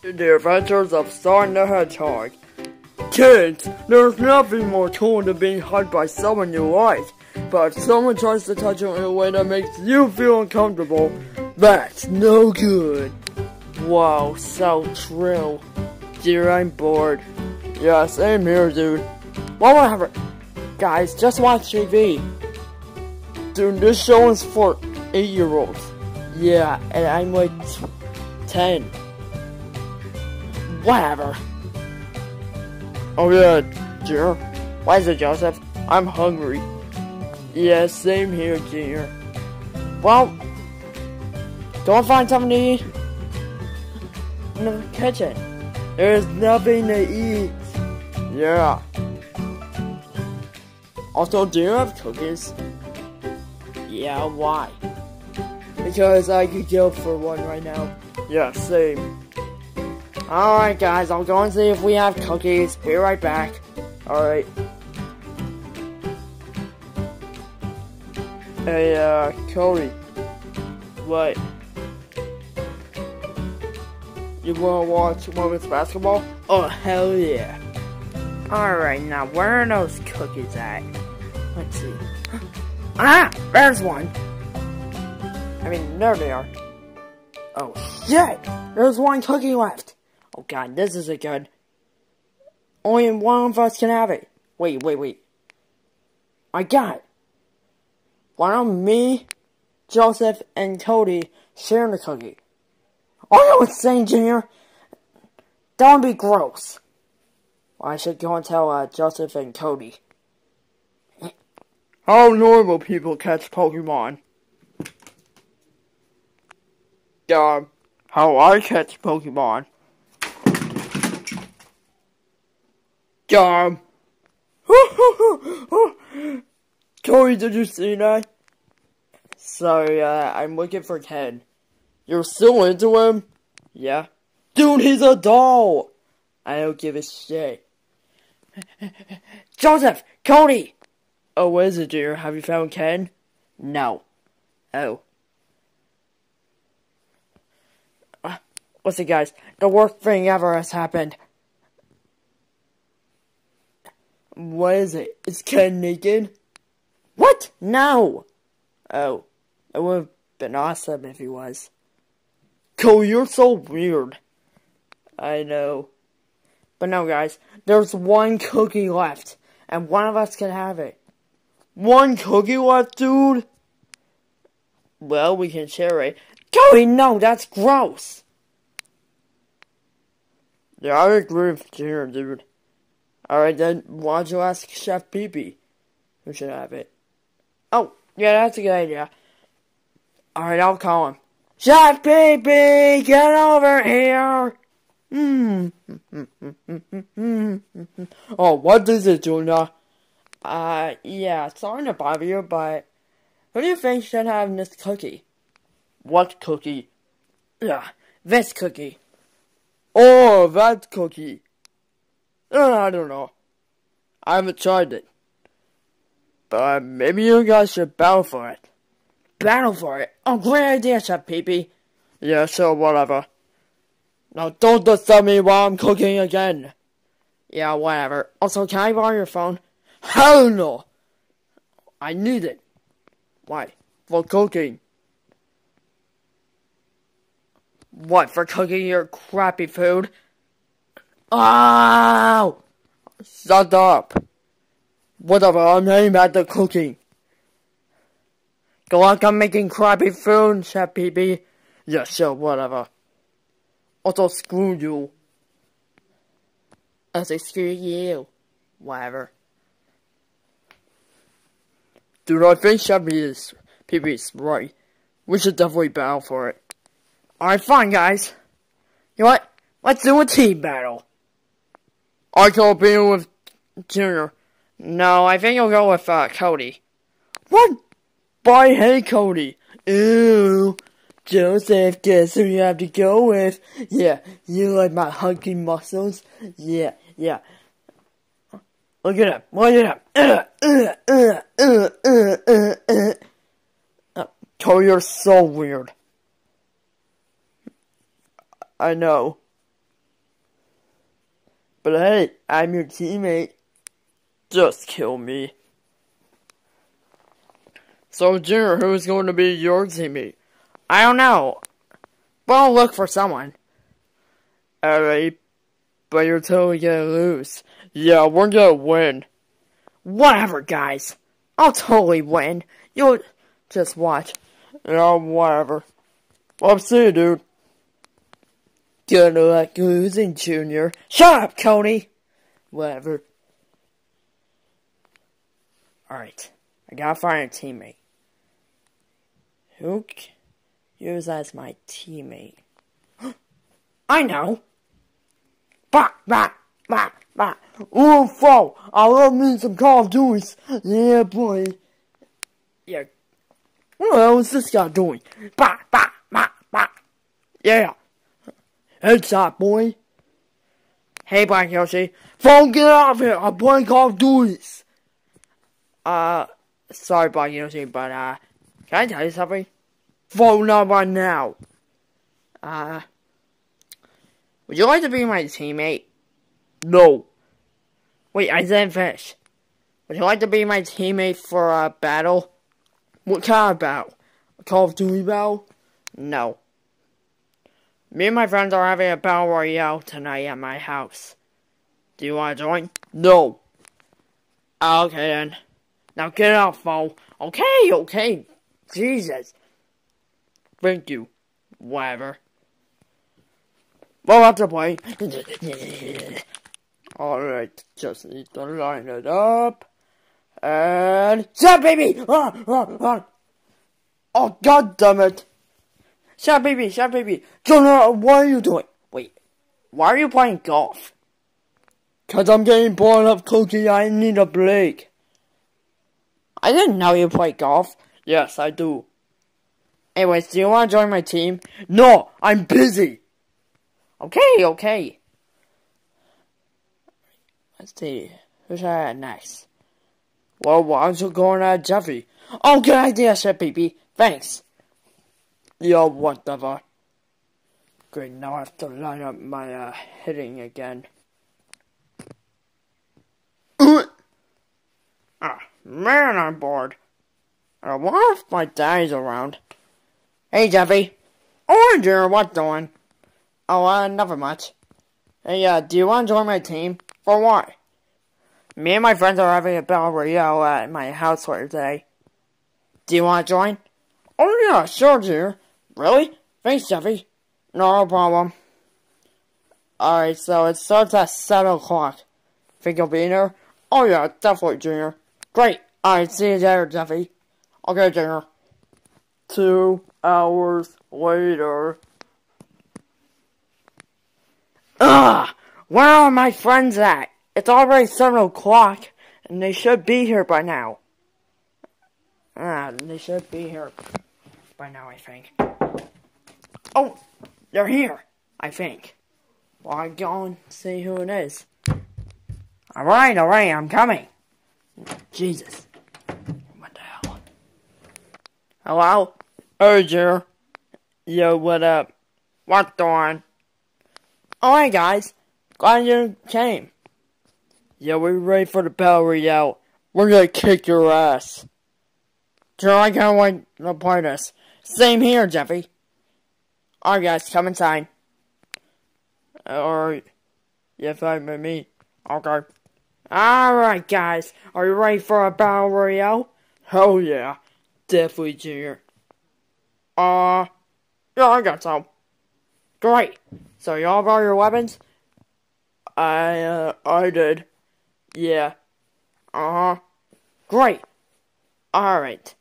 The Adventures of Sonic the Hedgehog. Kids, there's nothing more cool than being hugged by someone you like. But if someone tries to touch you in a way that makes you feel uncomfortable, that's no good. Wow, so true. Dear, I'm bored. Yeah, same here, dude. Well, whatever. Guys, just watch TV. Dude, this show is for 8 year olds. Yeah, and I'm like 10. Whatever. Oh yeah, dear. Why is it, Joseph? I'm hungry. Yeah, same here, dear. Well, don't find something to eat in the kitchen. There's nothing to eat. Yeah. Also, do you have cookies? Yeah, why? Because I could go for one right now. Yeah, same. Alright guys, I'll go and see if we have cookies. Be right back. Alright. Hey, uh, Cody. What? You wanna watch women's basketball? Oh, hell yeah. Alright, now where are those cookies at? Let's see. Ah! There's one! I mean, there they are. Oh, shit! There's one cookie left! Oh god, this isn't good. Only one of us can have it. Wait, wait, wait. I got it. Why don't me, Joseph, and Cody share the cookie? Are you insane, Junior? Don't be gross. Well, I should go and tell uh, Joseph and Cody. How normal people catch Pokemon. Um, how I catch Pokemon. Um, Cody, did you see that? Sorry, uh, I'm looking for Ken. You're still into him? Yeah. Dude, he's a doll! I don't give a shit. Joseph! Cody! Oh, what is it, dear? Have you found Ken? No. Oh. Uh, listen, guys. The worst thing ever has happened. What is it? Is Ken naked? What? No! Oh. It would have been awesome if he was. Cole, you're so weird. I know. But no, guys. There's one cookie left. And one of us can have it. One cookie left, dude? Well, we can share it. Cody, no, that's gross. Yeah, I agree with dude. Alright then, why don't you ask Chef Peepee? Who should have it? Oh, yeah, that's a good idea. Alright, I'll call him. Chef Peepee, get over here! Oh, what is it, Juna? Uh, yeah, sorry to bother you, but who do you think should have this cookie? What cookie? Yeah, this cookie. Oh, that cookie. Uh, I don't know. I haven't tried it. But maybe you guys should battle for it. Battle for it? Oh, great idea, Chef Peepee. Yeah, sure, whatever. Now don't disturb me while I'm cooking again. Yeah, whatever. Also, can I borrow your phone? Hell no! I need it. Why? For cooking. What, for cooking your crappy food? Oh! Shut up. Whatever, I'm aiming at the cooking. Go on, I'm making crappy food, Chef Peepee. Yeah, sure, whatever. Also, screw you. I say screw you. Whatever. Dude, I think Chef is Peepee is right. We should definitely battle for it. Alright, fine, guys. You know what? Let's do a team battle. I go be with Junior. No, I think you'll go with uh, Cody. What? Bye, hey Cody. Ew. Joseph, guess who you have to go with? Yeah, you like my hunky muscles? Yeah, yeah. Look at him. Look at him. Uh, uh, uh. uh Cody, you're so weird. I know. But hey, I'm your teammate. Just kill me. So, Junior, who's going to be your teammate? I don't know. But I'll look for someone. Alright. But you're totally gonna lose. Yeah, we're gonna win. Whatever, guys. I'll totally win. You'll just watch. Yeah, whatever. I'll see you, dude. Good luck losing, Junior. Shut up, Coney! Whatever. Alright. I gotta find a teammate. Who use as my teammate? I know! Bah, bah, bah, bah. Ooh, fo! I love me some Call of Duty. Yeah, boy. Yeah. What hell is this guy doing? Bah, bah, bah, bah. Yeah. Headshot, boy. Hey, Black Yoshi. Phone, get out of here. I'm playing Call of Duty. Uh, sorry, Black Yoshi, but, uh, can I tell you something? Phone number now. Uh, would you like to be my teammate? No. Wait, I didn't finish. Would you like to be my teammate for a battle? What kind of battle? A Call of Duty battle? No. Me and my friends are having a battle royale tonight at my house. Do you want to join? No. Okay then. Now get out, fool. Okay, okay. Jesus. Thank you. Whatever. Well, have to play. Alright, just need to line it up. And... Shut baby! Ah, ah, ah. Oh, god damn it! Shut baby, shut baby! Jonah, uh, what are you doing? Wait, why are you playing golf? Cause I'm getting bored of cookie, I need a break. I didn't know you play golf. Yes, I do. Anyways, do you want to join my team? No, I'm busy. Okay, okay. Let's see. Who's that next? Well, why don't you go on at Jeffy? Oh, good idea, Chef Baby. Thanks. Yo, whatever. Great, now I have to line up my uh, hitting again. ah, man, I'm bored. I wonder if my daddy's around. Hey, Jeffy. Oh, dear, what doing? Oh, uh, never much. Hey, uh, do you want to join my team? For what? Me and my friends are having a battle royale at my house for today. Do you want to join? Oh, yeah, sure, dear. Really? Thanks, Jeffy. No problem. Alright, so it starts at 7 o'clock. Think you'll be there? Oh, yeah, definitely, Junior. Great. Alright, see you there, Jeffy. Okay, Junior. Two hours later. Ugh! Where are my friends at? It's already 7 o'clock, and they should be here by now. Ah, they should be here by now, I think. Oh, they're here, I think. Well, I go and see who it is. Alright, alright, I'm coming. Jesus. What the hell? Hello? Oh, Urger. Yo, what up? What doing? Alright, guys. Glad you came. Yeah, we're ready for the battle royale. We're gonna kick your ass. Sure, I can't wait to play this. Same here, Jeffy. Alright, guys, come inside. Alright. Yeah, fine with me. Okay. Alright, guys. Are you ready for a battle royale? Hell yeah. Definitely, Junior. Uh, yeah, I got some. Great. So y'all brought your weapons? I, uh, I did. Yeah. Uh-huh. Great. Alright.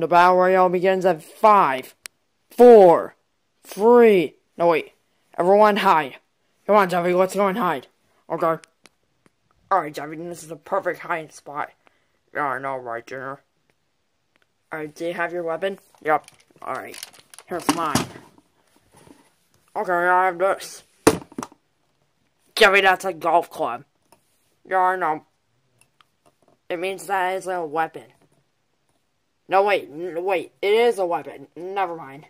The battle royale begins at five, four, three. No, wait. Everyone hide. Come on, Jeffy, let's go and hide. Okay. Alright, Jeffy, this is the perfect hiding spot. Yeah, I know, right, Junior? Alright, do you have your weapon? Yep. Alright. Here's mine. Okay, I have this. Jeffy, that's a golf club. Yeah, I know. It means that is a weapon. No, wait, wait, it is a weapon. Never mind.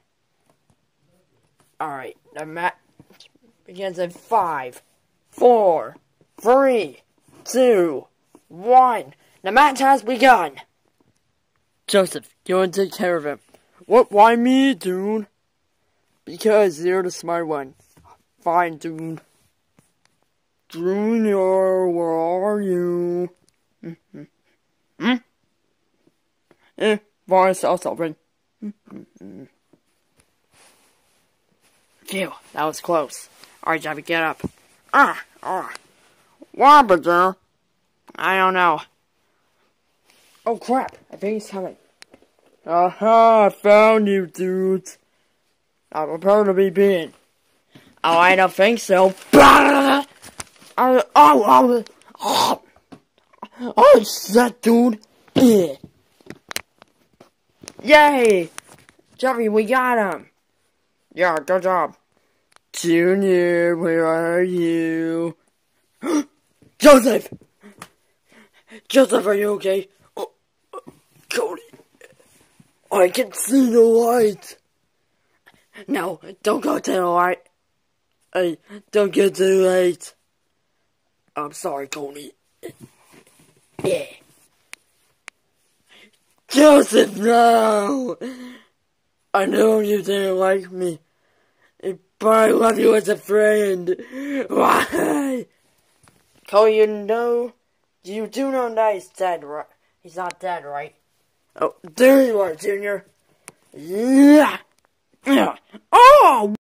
Alright, the match begins in five, four, three, two, one. The match has begun. Joseph, go and take care of him. What? Why me, dude? Because you're the smart one. Fine, dude. Junior, where are you? Hmm? Eh, also open. Mm-hmm. Phew, that was close. Alright, Jabby, get up. Ah, ah. Happened? I don't know. Oh crap, I think he's coming. Aha, I found you, dudes. I'm prepared to be being. Oh, I don't think so. Oh, oh, oh, oh, oh, shit, dude. Yay! Jeffy, we got him. Yeah, good job. Junior, where are you? Joseph! Joseph, are you okay? Oh, Cody. I can see the light. No, don't go to the light. Hey, don't get too late. I'm sorry, Cody. Yeah. Joseph, no! I know you didn't like me, but I love you as a friend. Why? Cody, you know, you do know that he's dead, right? He's not dead, right? Oh, there you are, Junior. Yeah. Yeah. Oh!